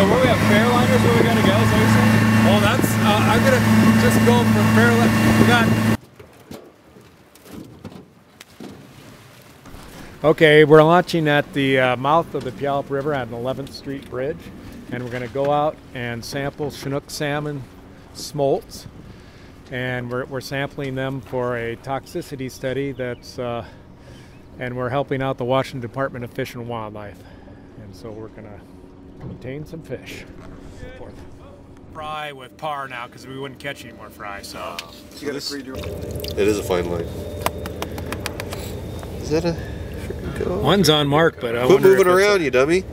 So where we have Fairliners where we gonna go, is that Well, that's, uh, I'm gonna just go from Fairliners. We got... Okay, we're launching at the uh, mouth of the Puyallup River on 11th Street Bridge, and we're going to go out and sample Chinook salmon smolts. And we're, we're sampling them for a toxicity study that's, uh, and we're helping out the Washington Department of Fish and Wildlife. And so we're going to contain some fish. Fry with parr now because we wouldn't catch any more fry, so. You got a free. It is a fine line. Is that a freaking go? One's on mark, but I Quit wonder if moving it's a- around, you dummy.